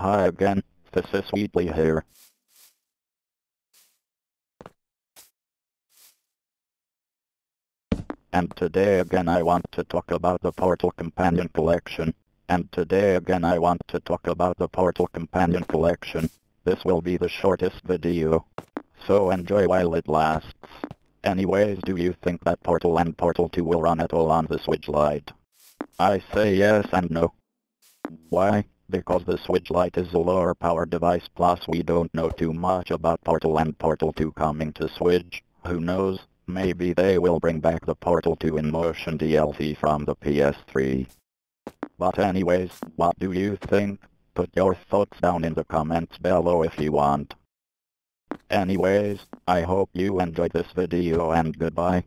Hi again, this is Wheatley here. And today again I want to talk about the Portal Companion Collection. And today again I want to talk about the Portal Companion Collection. This will be the shortest video. So enjoy while it lasts. Anyways, do you think that Portal and Portal 2 will run at all on the Switch Lite? I say yes and no. Why? Because the Switch Lite is a lower power device plus we don't know too much about Portal and Portal 2 coming to Switch. Who knows? Maybe they will bring back the Portal 2 in motion DLC from the PS3. But anyways, what do you think? Put your thoughts down in the comments below if you want. Anyways, I hope you enjoyed this video and goodbye.